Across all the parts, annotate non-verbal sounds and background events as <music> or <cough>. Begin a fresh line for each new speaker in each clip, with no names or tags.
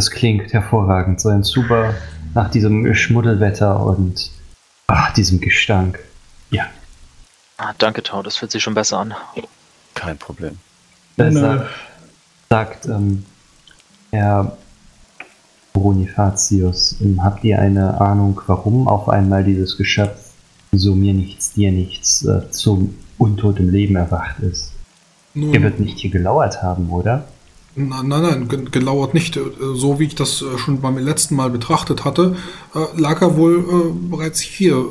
Das klingt hervorragend. So ein super nach diesem Schmuddelwetter und ach, diesem Gestank. Ja.
Ah, danke, Tau, das fühlt sich schon besser an.
Kein Problem.
Das sagt, sagt ähm, Herr Bonifatius, ähm, habt ihr eine Ahnung, warum auf einmal dieses Geschöpf so mir nichts, dir nichts äh, zum untotem Leben erwacht ist?
Nun,
Ihr wird nicht hier gelauert haben, oder?
Nein, nein, nein, ge- gelauert nicht. Äh, So wie ich das äh, schon beim letzten Mal betrachtet hatte, äh, lag er wohl bereits hier.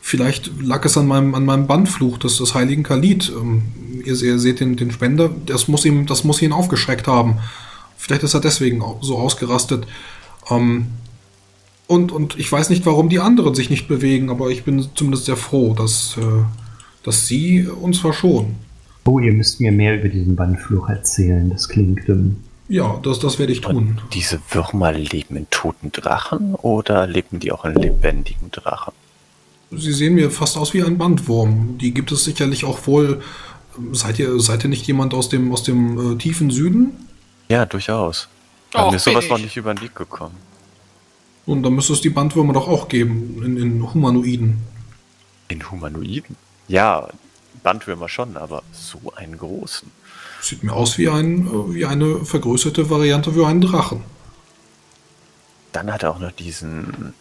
Vielleicht lag es an meinem, an meinem Bandfluch des, des heiligen Khalid. Ähm, Ihr, ihr seht den, den Spender, das muss, ihm, das muss ihn aufgeschreckt haben. Vielleicht ist er deswegen so ausgerastet. Ähm, und, und ich weiß nicht, warum die anderen sich nicht bewegen, aber ich bin zumindest sehr froh, dass, dass sie uns verschonen.
Oh, ihr müsst mir mehr über diesen Bannfluch erzählen. Das klingt ähm,
Ja, das, das werde ich tun.
Diese Würmer leben in toten Drachen oder leben die auch in lebendigen Drachen?
Sie sehen mir fast aus wie ein Bandwurm. Die gibt es sicherlich auch wohl. Seid ihr, seid ihr nicht jemand aus dem, aus dem äh, tiefen Süden?
Ja, durchaus.
Och,
Aber mir ist sowas noch
ich.
nicht über den Weg gekommen.
Und dann müsste es die Bandwürmer doch auch geben, in, in Humanoiden.
In Humanoiden? Ja, Bandwürmer schon, aber so einen großen.
Sieht mir aus wie, ein, äh, wie eine vergrößerte Variante für einen Drachen.
Dann hat er auch noch diesen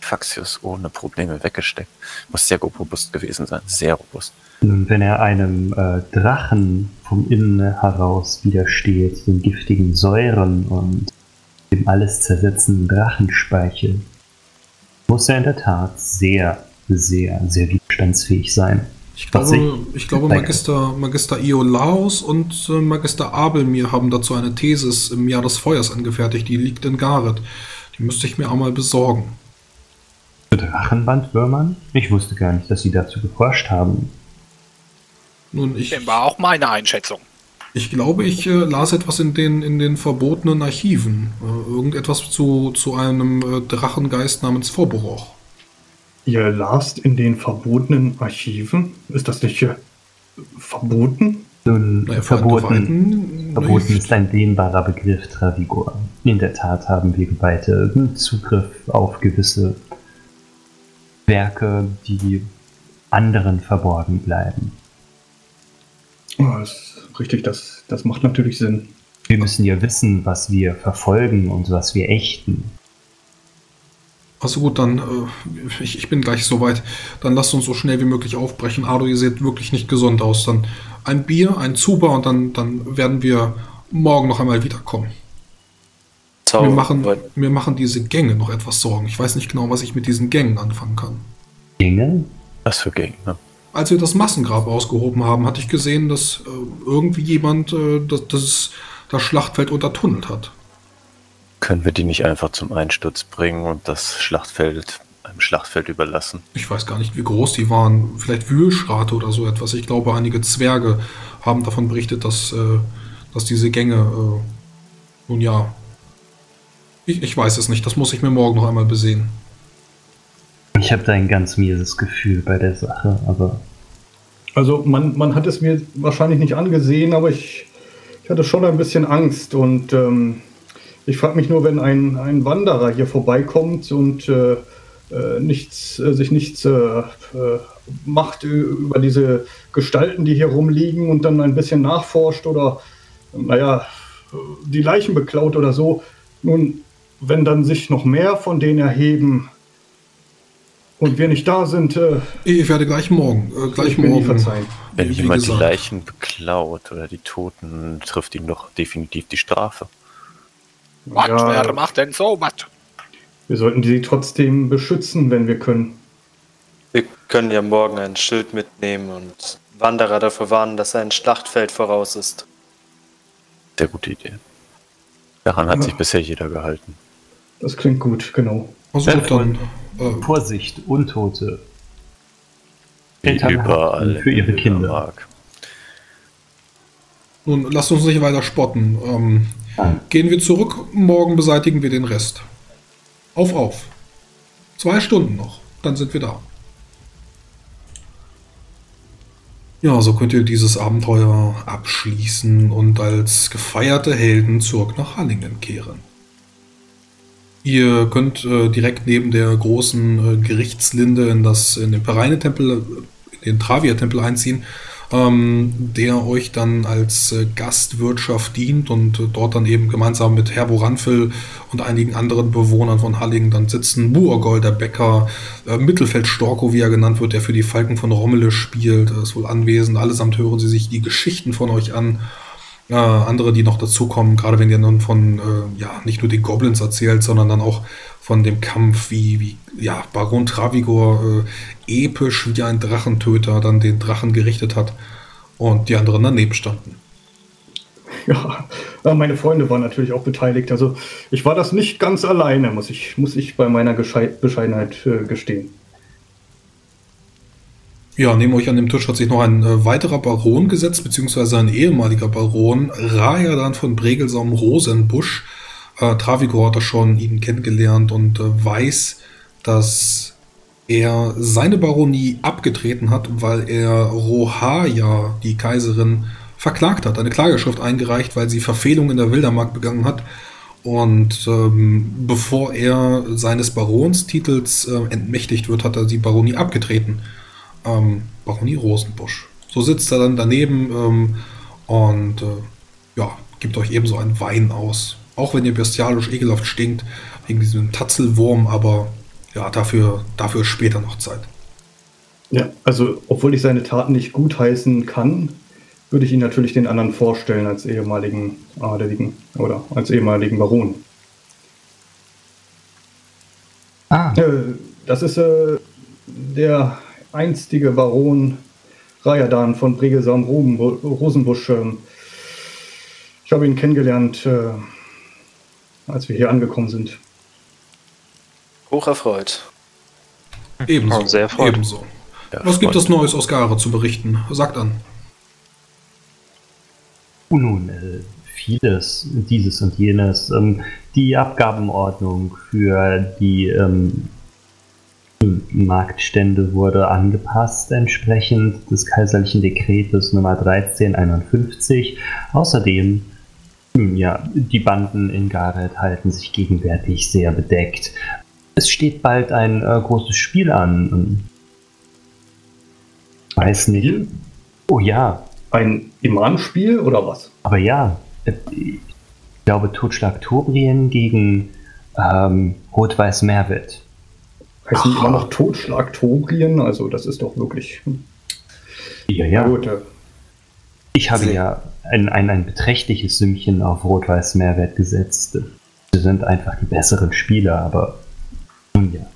Faxius ohne Probleme weggesteckt. Muss sehr robust gewesen sein. Sehr robust.
Nun, wenn er einem äh, Drachen vom Innen heraus widersteht, den giftigen Säuren und dem alles zersetzenden Drachenspeichel, muss er in der Tat sehr, sehr, sehr widerstandsfähig sein.
Ich glaube, ich glaube. Magister, Magister Iolaos und äh, Magister Abelmir haben dazu eine Thesis im Jahr des Feuers angefertigt. Die liegt in Gareth. Die müsste ich mir einmal besorgen.
Drachenbandwürmern? Ich wusste gar nicht, dass sie dazu geforscht haben.
Nun, ich,
Das war auch meine Einschätzung.
ich glaube, ich äh, las etwas in den, in den verbotenen Archiven. Äh, irgendetwas zu, zu einem äh, Drachengeist namens Vorboroch.
Ihr lasst in den verbotenen Archiven. Ist das nicht äh, verboten?
Nun,
Naja,
verboten,
verboten
verboten ist ein dehnbarer Begriff, Travigor. In der Tat haben wir Geweihte Zugriff auf gewisse Werke, die anderen verborgen bleiben.
Oh, ist richtig, das, das macht natürlich Sinn.
Wir müssen ja wissen, was wir verfolgen und was wir ächten.
Also gut, dann, äh, ich, ich bin gleich soweit. Dann lasst uns so schnell wie möglich aufbrechen. Ado, ihr seht wirklich nicht gesund aus. Dann ein Bier, ein Zuber und dann, dann werden wir morgen noch einmal wiederkommen.
Tau,
Mir machen, mir machen diese Gänge noch etwas Sorgen. Ich weiß nicht genau, was ich mit diesen Gängen anfangen kann.
Dinge?
Was für Gegner?
Als wir das Massengrab ausgehoben haben, hatte ich gesehen, dass äh, irgendwie jemand äh, das, das, das Schlachtfeld untertunnelt hat.
Können wir die nicht einfach zum Einsturz bringen und das Schlachtfeld einem Schlachtfeld überlassen?
Ich weiß gar nicht, wie groß die waren. Vielleicht Wühlschrate oder so etwas. Ich glaube, einige Zwerge haben davon berichtet, dass, äh, dass diese Gänge, äh, nun ja, ich, ich weiß es nicht. Das muss ich mir morgen noch einmal besehen.
Ich habe da ein ganz mieses Gefühl bei der Sache, aber
Also man, man hat es mir wahrscheinlich nicht angesehen, aber ich, ich hatte schon ein bisschen Angst und ähm, ich frage mich nur, wenn ein, ein Wanderer hier vorbeikommt und äh, äh, nichts, äh, sich nichts äh, äh, macht über diese Gestalten, die hier rumliegen und dann ein bisschen nachforscht oder, naja, die Leichen beklaut oder so. Nun, wenn dann sich noch mehr von denen erheben und wir nicht da sind, äh,
Ich werde gleich morgen, äh, gleich morgen.
verzeihen.
Wenn jemand die. Leichen beklaut oder die Toten, trifft ihm doch definitiv die Strafe.
Was?
Ja.
Wer macht denn so was?
Wir sollten sie trotzdem beschützen, wenn wir können.
Wir können ja morgen ein Schild mitnehmen und Wanderer dafür warnen, dass ein Schlachtfeld voraus ist.
Sehr gute Idee. Daran hat
Ja.
sich bisher jeder gehalten.
Das klingt gut, genau.
Also gut, dann, äh,
Vorsicht, Untote.
Wie
Eltern
überall
für ihre Kinder.
Nun lasst uns nicht weiter spotten. Ähm, gehen wir zurück, morgen beseitigen wir den Rest. Auf, auf. Zwei Stunden noch, dann sind wir da. Ja, so könnt ihr dieses Abenteuer abschließen und als gefeierte Helden zurück nach Hallingem kehren. Ihr könnt äh, direkt neben der großen äh, Gerichtslinde in, das, in den Pereine-Tempel, in den Travia-Tempel einziehen, ähm, der euch dann als äh, Gastwirtschaft dient und äh, dort dann eben gemeinsam mit Herbo Ranfel und einigen anderen Bewohnern von Halligen dann sitzen. Buergol, der Bäcker, äh, Mittelfeld Storko, wie er genannt wird, der für die Falken von Rommele spielt, ist wohl anwesend. Allesamt hören sie sich die Geschichten von euch an äh, andere, die noch dazukommen, gerade wenn ihr dann von, äh, ja, nicht nur den Goblins erzählt, sondern dann auch von dem Kampf, wie, wie ja, Baron Travigor äh, episch wie ein Drachentöter dann den Drachen gerichtet hat und die anderen daneben standen.
Ja, meine Freunde waren natürlich auch beteiligt. Also ich war das nicht ganz alleine, muss ich, muss ich bei meiner Geschei Bescheidenheit äh, gestehen.
Ja, neben euch an dem Tisch hat sich noch ein äh, weiterer Baron gesetzt, beziehungsweise ein ehemaliger Baron, Rajadan von Bregelsaum Rosenbusch. Äh, Travigo hat er schon ihn kennengelernt und äh, weiß, dass er seine Baronie abgetreten hat, weil er Rohaya, die Kaiserin, verklagt hat. Eine Klageschrift eingereicht, weil sie Verfehlungen in der Wildermark begangen hat. Und ähm, bevor er seines Baronstitels äh, entmächtigt wird, hat er die Baronie abgetreten ähm, Baronie Rosenbusch. So sitzt er dann daneben ähm, und äh, ja, gibt euch ebenso einen Wein aus. Auch wenn ihr bestialisch ekelhaft stinkt, wegen diesem Tatzelwurm, aber ja, dafür, dafür später noch Zeit.
Ja, also obwohl ich seine Taten nicht gutheißen kann, würde ich ihn natürlich den anderen vorstellen als ehemaligen Adeligen oder als ehemaligen Baron. Ah. Äh, das ist äh, der einstige Baron Rajadan von Bregesaum Rosenbusch. Ich habe ihn kennengelernt, äh, als wir hier angekommen sind.
Hocherfreut.
Ebenso. sehr erfreut. Ebenso. Ja, Was gibt es Neues aus Gare zu berichten? Sagt an.
Nun, äh, vieles, dieses und jenes. Ähm, die Abgabenordnung für die ähm, Marktstände wurde angepasst entsprechend des kaiserlichen Dekretes Nummer 1351. Außerdem, ja, die Banden in Gareth halten sich gegenwärtig sehr bedeckt. Es steht bald ein äh, großes Spiel an. Weiß nicht. Oh ja.
Ein Imam-Spiel oder was?
Aber ja, äh, ich glaube Totschlag Tobrien gegen ähm, Rot-Weiß Merwitt.
Heißen die immer noch Totschlag Tobrien? Also das ist doch wirklich. Hm.
Ja, ja. Gut, äh, ich habe ja ein, ein, ein beträchtliches Sümmchen auf Rot-Weiß Mehrwert gesetzt. Sie sind einfach die besseren Spieler, aber nun ja.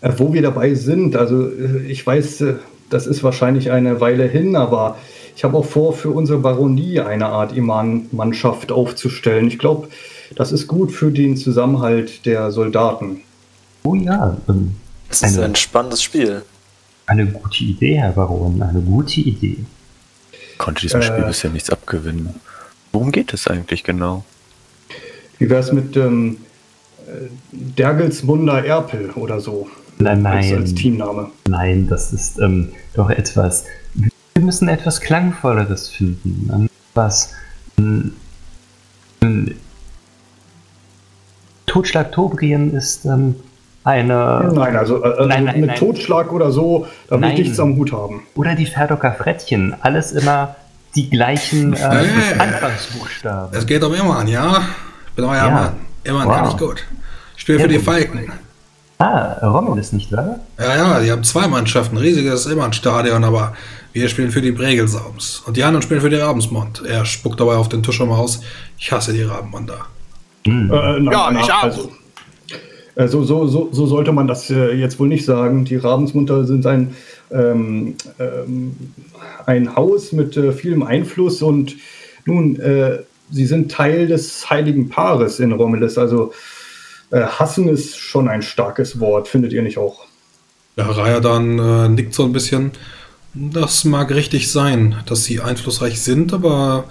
Äh, wo wir dabei sind, also äh, ich weiß, äh, das ist wahrscheinlich eine Weile hin, aber ich habe auch vor, für unsere Baronie eine Art Iman-Mannschaft aufzustellen. Ich glaube, das ist gut für den Zusammenhalt der Soldaten.
Oh ja.
Ähm, das ist ein spannendes Spiel.
Eine gute Idee, Herr Baron, eine gute Idee.
Konnte diesem äh, Spiel bisher nichts abgewinnen. Worum geht es eigentlich genau?
Wie wäre es mit ähm, äh, Dergelsmunder Erpel oder so?
Nein, nein. Als, als Teamname. Nein, das ist ähm, doch etwas. Wir müssen etwas Klangvolleres finden. Was. Ähm, Totschlag Tobrien ist ähm, eine.
Nein, also, äh, also nein, nein, mit nein. Totschlag oder so, da will ich nichts am Hut haben.
Oder die Ferdocker Frettchen. Alles immer die gleichen äh, Anfangsbuchstaben.
Es geht um Immermann, ja? Ich bin euer ja. Mann. Immermann wow. kann ich gut. Ich spiele für die Falken.
Ah, Rommel ist nicht wahr?
Ja, ja, die haben zwei Mannschaften, riesiges Immern-Stadion, aber wir spielen für die Bregelsaums. Und die anderen spielen für die Rabensmond. Er spuckt dabei auf den Tisch immer aus. Ich hasse die Rabenmond da.
Hm. Äh, nein, ja, ich auch. Also,
äh, so, so, so, so, sollte man das äh, jetzt wohl nicht sagen. Die Ravensmunter sind ein, ähm, ähm, ein Haus mit äh, vielem Einfluss und nun, äh, sie sind Teil des heiligen Paares in Romulus. Also äh, hassen ist schon ein starkes Wort, findet ihr nicht auch?
Ja, Rayadan äh, nickt so ein bisschen. Das mag richtig sein, dass sie einflussreich sind, aber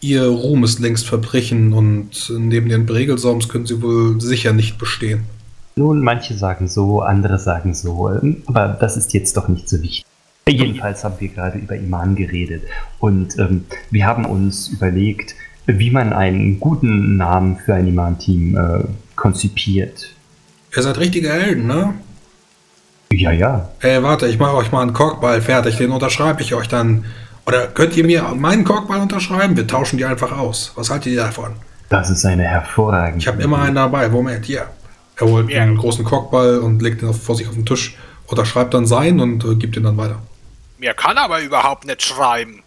ihr Ruhm ist längst verbrechen und neben den Bregelsaums können sie wohl sicher nicht bestehen.
Nun, manche sagen so, andere sagen so, aber das ist jetzt doch nicht so wichtig. Jedenfalls haben wir gerade über Iman geredet und ähm, wir haben uns überlegt, wie man einen guten Namen für ein Iman-Team äh, konzipiert.
Ihr seid richtige Helden, ne?
Ja, ja.
Ey, warte, ich mache euch mal einen Korkball fertig, den unterschreibe ich euch dann. Oder könnt ihr mir meinen Korkball unterschreiben? Wir tauschen die einfach aus. Was haltet ihr davon?
Das ist eine hervorragende.
Ich habe immer einen dabei. Moment, hier. Er holt
Ja.
einen großen Korkball und legt ihn auf, vor sich auf den Tisch. Unterschreibt dann seinen und äh, gibt ihn dann weiter.
Mir kann aber überhaupt nicht schreiben.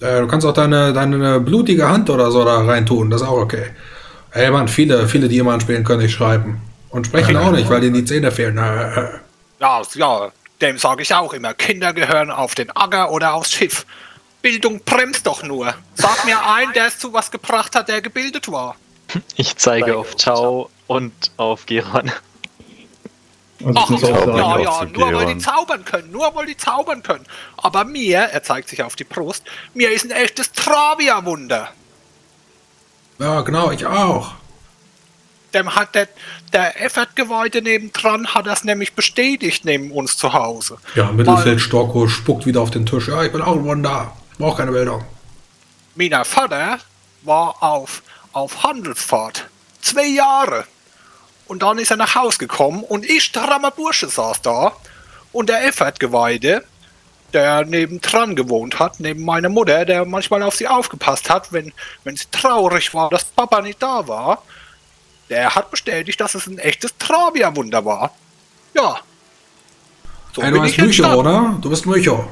Äh, du kannst auch deine, deine blutige Hand oder so da reintun, das ist auch okay. Ey, Mann, viele, viele, die jemanden spielen, können nicht schreiben. Und sprechen auch nicht, weil denen die Zähne fehlen. Äh, äh.
Ja, ja, dem sage ich auch immer. Kinder gehören auf den Acker oder aufs Schiff. Bildung bremst doch nur. Sag mir einen, der es zu was gebracht hat, der gebildet war.
Ich zeige auf Tau und auf Geron.
Also
Ach,
muss auch
ja, nur weil die zaubern können, nur weil die zaubern können. Aber mir, er zeigt sich auf die Brust, mir ist ein echtes Travia-Wunder.
Ja, genau, ich auch.
Dem hat der, der Effert-Geweihte nebendran hat das nämlich bestätigt neben uns zu Hause.
Ja, Mittelfeld Storko spuckt wieder auf den Tisch. Ja, ich bin auch ein Wunder. Brauch keine Bildung.
Mein Vater war auf, auf Handelsfahrt. Zwei Jahre. Und dann ist er nach Haus gekommen und ich, strammer Bursche, saß da. Und der Effert-Geweihte, der nebendran gewohnt hat, neben meiner Mutter, der manchmal auf sie aufgepasst hat, wenn, wenn sie traurig war, dass Papa nicht da war, der hat bestätigt, dass es ein echtes Travia-Wunder war. Ja. So
Ey, du
bin
heißt
ich
Mycho,
entstanden.
oder? Du bist Mycho.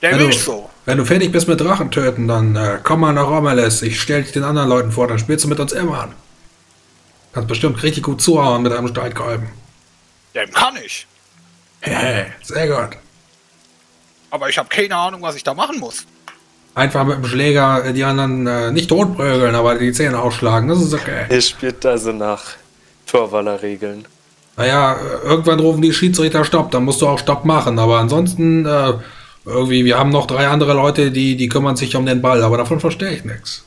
Der ist so.
Wenn du fertig bist mit Drachen töten, dann äh, komm mal nach Romeles. Ich stell dich den anderen Leuten vor, dann spielst du mit uns immer an. Kannst bestimmt richtig gut zuhauen mit einem Streitkolben.
Dem kann ich.
Hey, sehr gut.
Aber ich habe keine Ahnung, was ich da machen muss.
Einfach mit dem Schläger äh, die anderen äh, nicht totprügeln, aber die Zähne ausschlagen. Das ist okay.
Er spielt also nach Torwaller-Regeln.
Naja, äh, irgendwann rufen die Schiedsrichter Stopp, dann musst du auch Stopp machen. Aber ansonsten, äh, irgendwie, wir haben noch drei andere Leute, die, die kümmern sich um den Ball, aber davon verstehe ich nichts.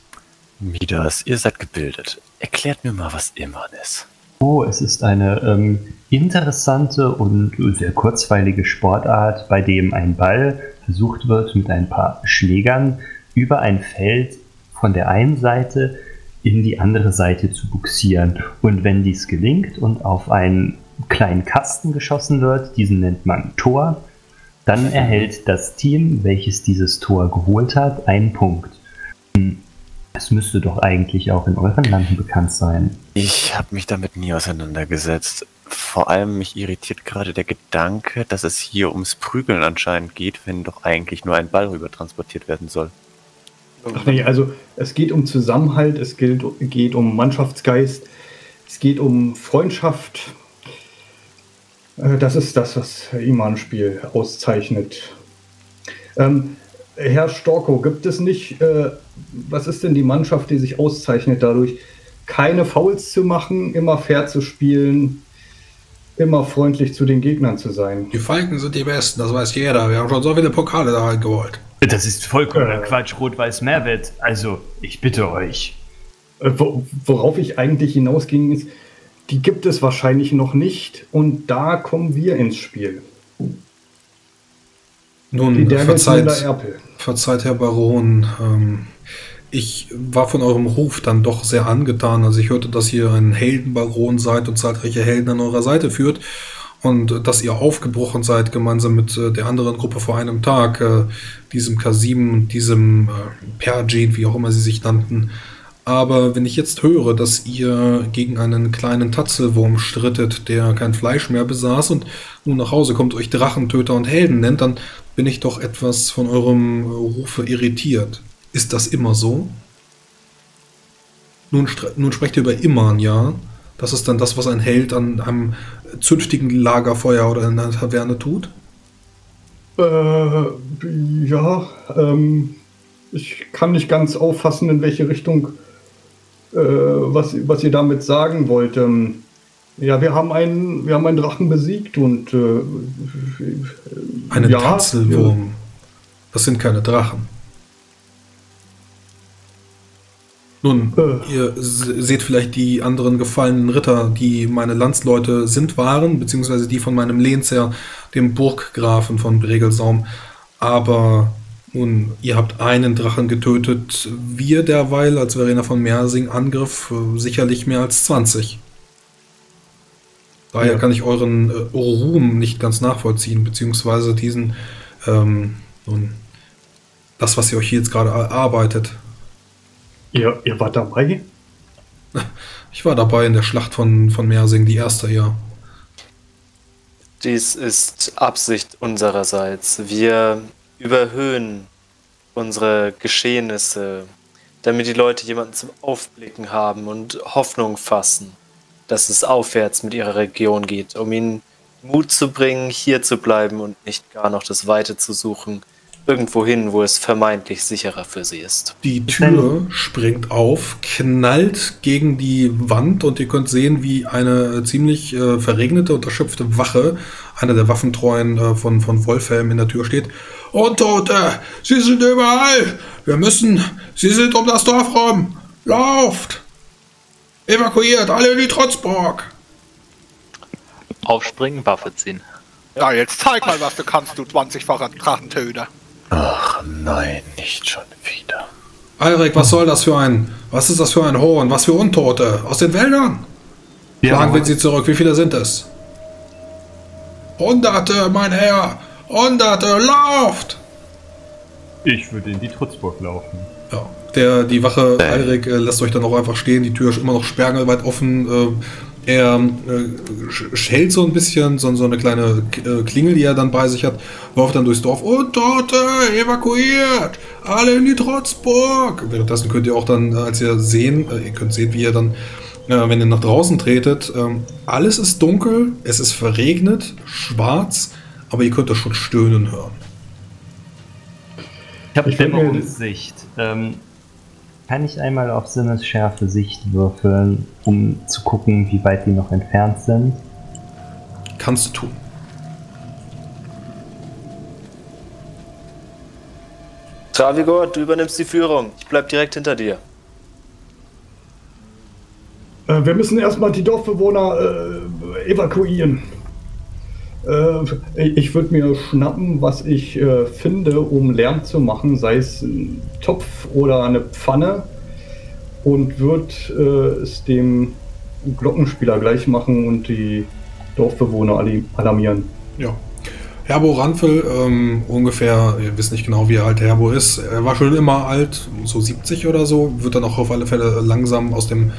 Midas, ihr seid gebildet. Erklärt mir mal, was Immern ist.
Oh, es ist eine ähm, interessante und sehr kurzweilige Sportart, bei dem ein Ball versucht wird, mit ein paar Schlägern über ein Feld von der einen Seite in die andere Seite zu buxieren. Und wenn dies gelingt und auf einen kleinen Kasten geschossen wird, diesen nennt man Tor, dann erhält das Team, welches dieses Tor geholt hat, einen Punkt. Hm, Es müsste doch eigentlich auch in euren Landen bekannt sein.
Ich habe mich damit nie auseinandergesetzt. Vor allem mich irritiert gerade der Gedanke, dass es hier ums Prügeln anscheinend geht, wenn doch eigentlich nur ein Ball rüber transportiert werden soll.
Ach nee, also es geht um Zusammenhalt, es geht, geht um Mannschaftsgeist, es geht um Freundschaft. Äh, Das ist das, was Iman-Spiel auszeichnet. Ähm, Herr Storko, gibt es nicht, äh, was ist denn die Mannschaft, die sich auszeichnet dadurch, keine Fouls zu machen, immer fair zu spielen, immer freundlich zu den Gegnern zu sein?
Die Falken sind die Besten, das weiß jeder. Wir haben schon so viele Pokale da halt geholt.
Das ist vollkommener Quatsch, Rot-Weiß Mehrwert. Also, ich bitte euch.
Äh, wo- Worauf ich eigentlich hinausging, ist, die gibt es wahrscheinlich noch nicht und da kommen wir ins Spiel. Die
Nun,
Dergelsmüller
verzeiht,
Erpel.
verzeiht, Herr Baron. Ähm, ich war von eurem Ruf dann doch sehr angetan, als ich hörte, dass ihr ein Heldenbaron seid und zahlreiche Helden an eurer Seite führt. Und dass ihr aufgebrochen seid, gemeinsam mit äh, der anderen Gruppe vor einem Tag, äh, diesem K7 und diesem äh, Pergin, wie auch immer sie sich nannten. Aber wenn ich jetzt höre, dass ihr gegen einen kleinen Tatzelwurm strittet, der kein Fleisch mehr besaß und nun nach Hause kommt, euch Drachentöter und Helden nennt, dann bin ich doch etwas von eurem Rufe irritiert. Ist das immer so? Nun, nun sprecht ihr über Immern, ja? Das ist dann das, was ein Held an einem zünftigen Lagerfeuer oder in einer Taverne tut?
Äh, ja, ähm, ich kann nicht ganz auffassen, in welche Richtung, was, was ihr damit sagen wollt. Ähm, ja, wir haben einen, wir haben einen Drachen besiegt und äh,
Einen
ja,
Tatzelwurm. Das sind keine Drachen. Nun,
Äh.
ihr se- seht vielleicht die anderen gefallenen Ritter, die meine Landsleute sind, waren, beziehungsweise die von meinem Lehnsherr, dem Burggrafen von Bregelsaum. Aber nun, ihr habt einen Drachen getötet. Wir derweil, als Verena von Mersing angriff, äh, sicherlich mehr als 20. Daher ja. kann ich euren äh, Ruhm nicht ganz nachvollziehen, beziehungsweise diesen, ähm, nun, das, was ihr euch hier jetzt gerade erarbeitet.
Ihr, ihr wart dabei? <laughs>
Ich war dabei in der Schlacht von, von Mersing, die erste, ja.
Dies ist Absicht unsererseits. Wir überhöhen unsere Geschehnisse, damit die Leute jemanden zum Aufblicken haben und Hoffnung fassen, dass es aufwärts mit ihrer Region geht, um ihnen Mut zu bringen, hier zu bleiben und nicht gar noch das Weite zu suchen, irgendwo hin, wo es vermeintlich sicherer für sie ist.
Die Tür springt auf, knallt gegen die Wand und ihr könnt sehen, wie eine ziemlich äh, verregnete und erschöpfte Wache, einer der Waffentreuen äh, von, von Wolfhelm in der Tür steht. Untote, Sie sind überall! Wir müssen, Sie sind um das Dorf rum! Lauft! Evakuiert, alle in die Trotzburg!
Aufspringen, Waffe ziehen.
Ja, jetzt zeig mal, was du kannst, du 20-facher Drachentöter.
Ach nein, nicht schon wieder.
Alrik, was soll das für ein. Was ist das für ein Horn? Was für Untote? Aus den Wäldern? Schlagen ja. wir sie zurück. Wie viele sind es? Hunderte, mein Herr! Hunderte, lauft!
Ich würde in die Trutzburg laufen.
Ja, der, die Wache, Alrik, äh, lässt euch dann auch einfach stehen. Die Tür ist immer noch sperrangelweit offen. Äh, er äh, schält so ein bisschen, so, so eine kleine äh, Klingel, die er dann bei sich hat, läuft dann durchs Dorf und Tote, evakuiert, alle in die Trotzburg. Währenddessen könnt ihr auch dann, äh, als ihr sehen, äh, ihr könnt sehen, wie ihr dann, äh, wenn ihr nach draußen tretet, ähm, alles ist dunkel, es ist verregnet, schwarz, aber ihr könnt das schon stöhnen hören.
Ich habe Dämmerungssicht. Ähm, kann ich einmal auf Sinnesschärfe Sicht würfeln, um zu gucken, wie weit die noch entfernt sind?
Kannst du tun.
Travigor, du übernimmst die Führung. Ich bleib direkt hinter dir.
Äh, wir müssen erstmal die Dorfbewohner äh, evakuieren. Äh, ich würde mir schnappen, was ich äh, finde, um Lärm zu machen, sei es ein Topf oder eine Pfanne, und würde äh, es dem Glockenspieler gleich machen und die Dorfbewohner alarmieren.
Ja. Herbo Ranfel, ähm, ungefähr, ihr wisst nicht genau, wie alt Herbo ist. Er war schon immer alt, so 70 oder so, wird dann auch auf alle Fälle langsam aus dem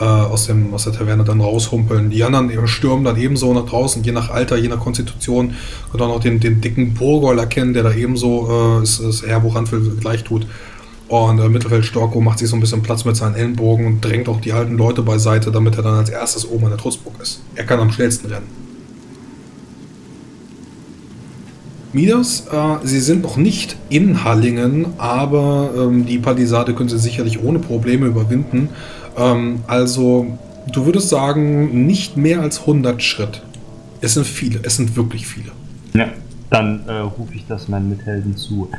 äh, aus, dem, aus der Taverne dann raushumpeln. Die anderen stürmen dann ebenso nach draußen, je nach Alter, je nach Konstitution. Und auch noch den, den dicken Burgol erkennen, der da ebenso äh, ist, ist Erbo Ranfel gleich tut. Und äh, Mittelfeld Storko macht sich so ein bisschen Platz mit seinen Ellenbogen und drängt auch die alten Leute beiseite, damit er dann als erstes oben an der Trutzburg ist. Er kann am schnellsten rennen. Midas, äh, Sie sind noch nicht in Hallingen, aber ähm, die Palisade können Sie sicherlich ohne Probleme überwinden. Ähm, also, du würdest sagen, nicht mehr als 100 Schritt. Es sind viele, es sind wirklich viele.
Ja, dann äh, rufe ich das meinen Mithelden zu.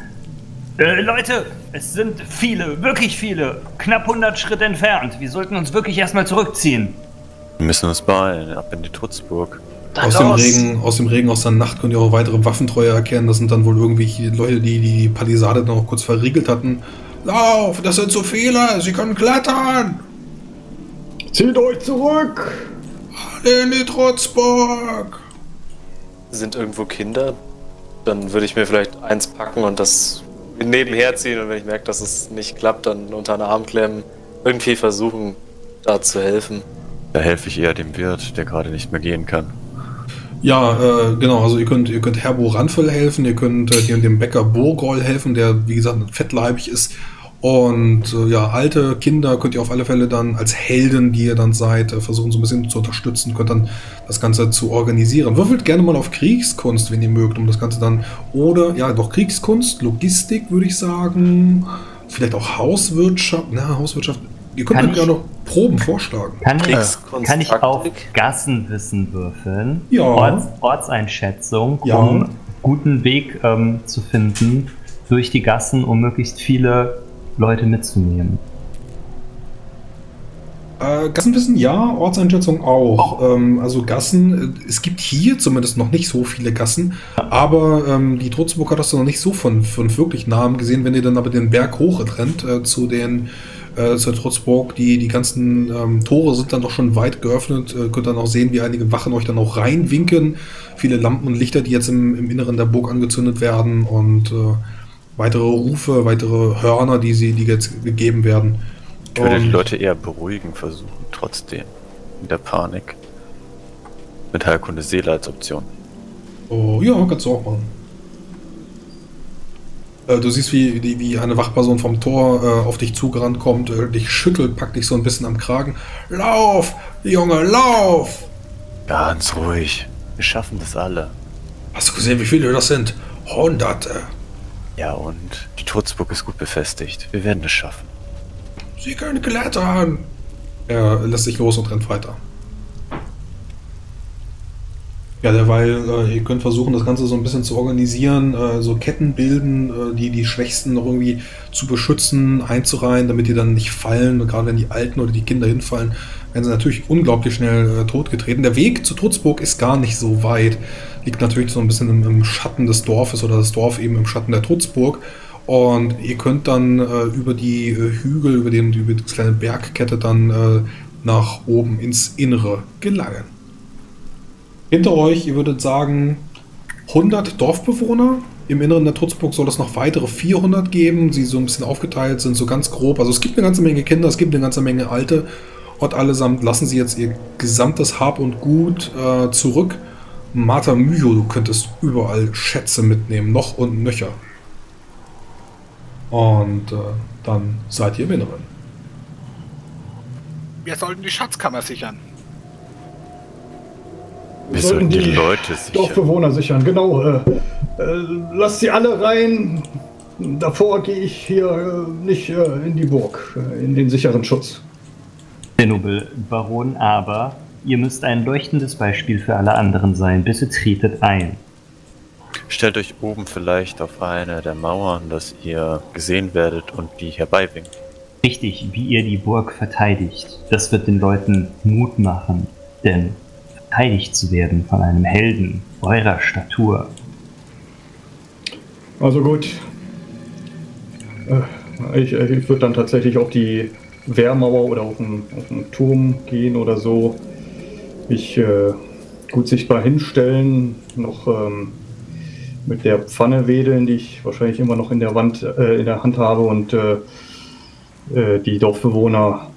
Äh, Leute, es sind viele, wirklich viele, knapp 100 Schritt entfernt. Wir sollten uns wirklich erstmal zurückziehen.
Wir müssen uns beeilen, ab in die Trutzburg.
aus dem, Regen, aus dem Regen, aus der Nacht könnt ihr auch weitere Waffentreue erkennen. Das sind dann wohl irgendwie Leute, die die Palisade dann auch kurz verriegelt hatten. Lauf, das sind so viele, sie können klettern.
Zieht euch zurück!
Alle in die Trotzburg!
Sind irgendwo Kinder? Dann würde ich mir vielleicht eins packen und das nebenher ziehen und wenn ich merke, dass es nicht klappt, dann unter den Arm klemmen, irgendwie versuchen, da zu helfen.
Da helfe ich eher dem Wirt, der gerade nicht mehr gehen kann.
Ja, äh, genau, also ihr könnt, ihr könnt Herbo Ranfel helfen, ihr könnt äh, dem Bäcker Burgol helfen, der wie gesagt fettleibig ist und äh, ja, alte Kinder könnt ihr auf alle Fälle dann als Helden, die ihr dann seid, äh, versuchen so ein bisschen zu unterstützen, könnt dann das Ganze zu organisieren. Würfelt gerne mal auf Kriegskunst, wenn ihr mögt, um das Ganze dann, oder ja, doch Kriegskunst, Logistik würde ich sagen, vielleicht auch Hauswirtschaft, na, Hauswirtschaft. Ihr könnt kann ich, auch noch Proben vorschlagen.
Kann ich, kann ich auf Gassenwissen würfeln?
Ja.
Orts, Ortseinschätzung, ja. um guten Weg ähm, zu finden durch die Gassen, um möglichst viele Leute mitzunehmen.
Äh, Gassenwissen ja, Ortseinschätzung auch. Oh. Ähm, also Gassen, äh, es gibt hier zumindest noch nicht so viele Gassen, aber ähm, die Trutzburg hast du noch nicht so von, von wirklich Namen gesehen. Wenn ihr dann aber den Berg hoch rennt äh, zu den äh, zur Trutzburg. Die, die ganzen ähm, Tore sind dann doch schon weit geöffnet. Äh, könnt dann auch sehen, wie einige Wachen euch dann auch reinwinken. Viele Lampen und Lichter, die jetzt im, im Inneren der Burg angezündet werden und äh, weitere Rufe, weitere Hörner, die sie, die jetzt gegeben werden.
Ich würde die Leute eher beruhigen versuchen, trotzdem. In der Panik. Mit Heilkunde Seele als Option.
Oh, ja, kannst du auch machen. Äh, Du siehst, wie, wie eine Wachperson vom Tor äh, auf dich zugerannt kommt, äh, dich schüttelt, packt dich so ein bisschen am Kragen. Lauf, Junge, lauf!
Ganz ruhig. Wir schaffen das alle.
Hast du gesehen, wie viele das sind? Hunderte.
Ja, und die Trutzburg ist gut befestigt. Wir werden es schaffen.
Sie können klettern. Er lässt sich los und rennt weiter. Ja, derweil, äh, ihr könnt versuchen, das Ganze so ein bisschen zu organisieren, äh, so Ketten bilden, äh, die die Schwächsten noch irgendwie zu beschützen, einzureihen, damit die dann nicht fallen. Gerade wenn die Alten oder die Kinder hinfallen, werden sie natürlich unglaublich schnell äh, totgetreten. Der Weg zu Trutzburg ist gar nicht so weit. Liegt natürlich so ein bisschen im, im Schatten des Dorfes oder das Dorf eben im Schatten der Trutzburg. Und ihr könnt dann äh, über die äh, Hügel, über, den, über die kleine Bergkette dann äh, nach oben ins Innere gelangen. Hinter euch, ihr würdet sagen, 100 Dorfbewohner. Im Inneren der Trutzburg soll es noch weitere 400 geben, die so ein bisschen aufgeteilt sind, so ganz grob. Also es gibt eine ganze Menge Kinder, es gibt eine ganze Menge Alte. Und allesamt lassen sie jetzt ihr gesamtes Hab und Gut äh, zurück. Martha Myho, du könntest überall Schätze mitnehmen, noch und nöcher. Und äh, dann seid ihr im Inneren.
Wir sollten die Schatzkammer sichern.
Wir sollten die Leute sichern.
Dorfbewohner sichern, genau. Äh, äh, lasst sie alle rein. Davor gehe ich hier äh, nicht äh, in die Burg, äh, in den sicheren Schutz.
Der Nobel Baron, aber ihr müsst ein leuchtendes Beispiel für alle anderen sein. Bitte tretet ein.
Stellt euch oben vielleicht auf eine der Mauern, dass ihr gesehen werdet und die herbeiwinkt.
Richtig, wie ihr die Burg verteidigt. Das wird den Leuten Mut machen. Denn verteidigt zu werden von einem Helden eurer Statur.
Also gut. Äh, ich äh, ich würde dann tatsächlich auf die Wehrmauer oder auf den, auf den Turm gehen oder so. Mich äh, gut sichtbar hinstellen, noch ähm, mit der Pfanne wedeln, die ich wahrscheinlich immer noch in der Wand, äh, in der Hand habe und äh, äh, die Dorfbewohner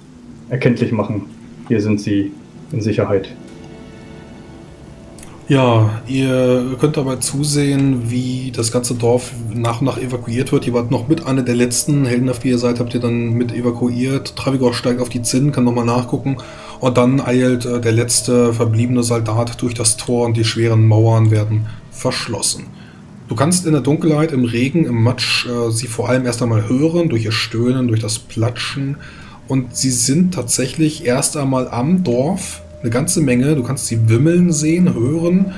erkenntlich machen. Hier sind sie in Sicherheit.
Ja, ihr könnt dabei zusehen, wie das ganze Dorf nach und nach evakuiert wird. Ihr wart noch mit einer der letzten. Heldenhaft wie ihr seid, habt ihr dann mit evakuiert. Travigor steigt auf die Zinnen, kann nochmal nachgucken. Und dann eilt äh, der letzte verbliebene Soldat durch das Tor und die schweren Mauern werden verschlossen. Du kannst in der Dunkelheit, im Regen, im Matsch äh, sie vor allem erst einmal hören, durch ihr Stöhnen, durch das Platschen. Und sie sind tatsächlich erst einmal am Dorf, eine ganze Menge. Du kannst sie wimmeln sehen, hören.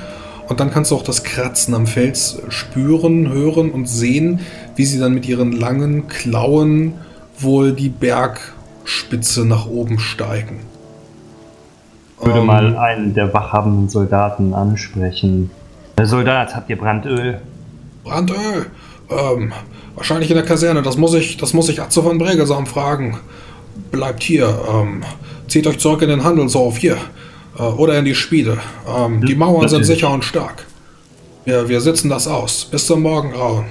Und dann kannst du auch das Kratzen am Fels spüren, hören und sehen, wie sie dann mit ihren langen Klauen wohl die Bergspitze nach oben steigen.
Ich würde
Ähm,
mal einen der wachhabenden Soldaten ansprechen. Herr Soldat, habt ihr Brandöl?
Brandöl. Ähm, wahrscheinlich in der Kaserne. Das muss ich, das muss ich Atze von Bregelsam fragen. Bleibt hier. Ähm, zieht euch zurück in den Handelshof hier. Äh, oder in die Spiele. Ähm, die Mauern sind sicher und stark. Wir, wir sitzen das aus. Bis zum Morgengrauen.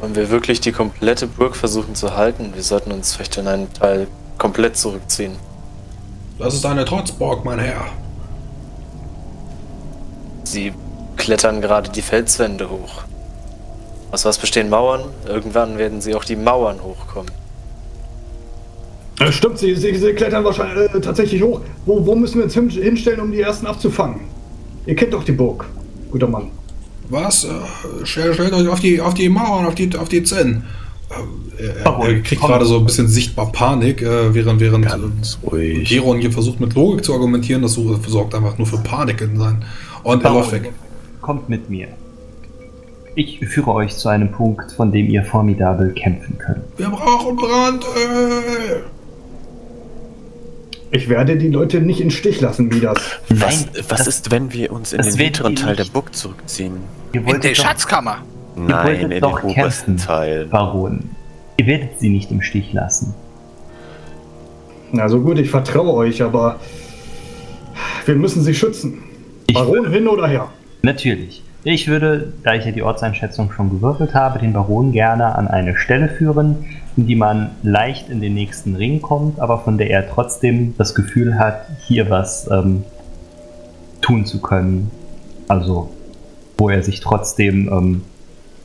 Wollen wir wirklich die komplette Burg versuchen zu halten? Wir sollten uns vielleicht in einen Teil komplett zurückziehen.
Das ist eine Trotzburg, mein Herr.
Sie klettern gerade die Felswände hoch. Aus was bestehen Mauern? Irgendwann werden sie auch die Mauern hochkommen.
Äh, stimmt, sie, sie, sie klettern wahrscheinlich äh, tatsächlich hoch. Wo, wo müssen wir uns hin, hinstellen, um die ersten abzufangen? Ihr kennt doch die Burg, guter Mann.
Was? Äh, stellt, stellt euch auf die, auf die Mauern, auf die, auf die Zinnen. Äh, er, er, kriegt gerade so ein bisschen sichtbar Panik, äh, während, während
Ganz ruhig.
Geron hier versucht mit Logik zu argumentieren. Das so- sorgt einfach nur für Panik in sein. Und er läuft weg.
Kommt mit mir. Ich führe euch zu einem Punkt, von dem ihr formidabel kämpfen könnt.
Wir brauchen Brandöl.
Ich werde die Leute nicht im Stich lassen, wie das.
Was,
Nein,
was
das-
ist, wenn wir uns in den hinteren Teil der. Burg zurückziehen?
Ihr
In der
doch,
Schatzkammer.
ihr
Nein, in den
doch
obersten Teil.
Baron. Ihr werdet sie nicht im Stich lassen.
Na so gut, ich vertraue euch, aber wir müssen sie schützen.
Ich-
Baron hin oder her.
Natürlich. Ich würde, da ich ja die Ortseinschätzung schon gewürfelt habe, den Baron gerne an eine Stelle führen, in die man leicht in den nächsten Ring kommt, aber von der er trotzdem das Gefühl hat, hier was ähm, tun zu können. Also, wo er sich trotzdem ähm,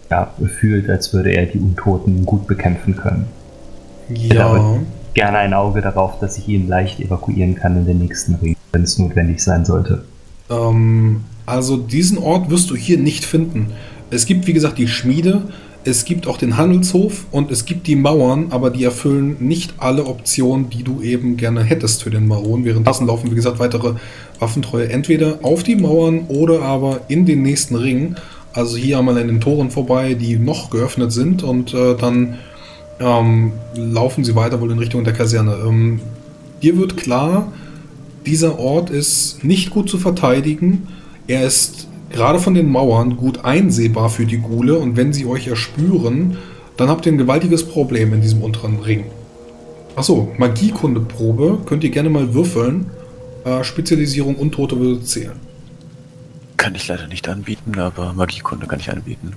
ja, fühlt, als würde er die Untoten gut bekämpfen können.
Ja.
Gerne ein Auge darauf, dass ich ihn leicht evakuieren kann in den nächsten Ring, wenn es notwendig sein sollte.
Ähm, also diesen Ort wirst du hier nicht finden. Es gibt, wie gesagt, die Schmiede, es gibt auch den Handelshof und es gibt die Mauern, aber die erfüllen nicht alle Optionen, die du eben gerne hättest für den Baron. Währenddessen laufen, wie gesagt, weitere Waffentreue entweder auf die Mauern oder aber in den nächsten Ring. Also hier einmal an den Toren vorbei, die noch geöffnet sind und äh, dann ähm, laufen sie weiter wohl in Richtung der Kaserne. Ähm, dir wird klar, dieser Ort ist nicht gut zu verteidigen. Er ist gerade von den Mauern gut einsehbar für die Gule und wenn sie euch erspüren, dann habt ihr ein gewaltiges Problem in diesem unteren Ring. Achso, Magiekundeprobe könnt ihr gerne mal würfeln. Äh, Spezialisierung Untote würde zählen.
Kann ich leider nicht anbieten, aber Magiekunde kann ich anbieten.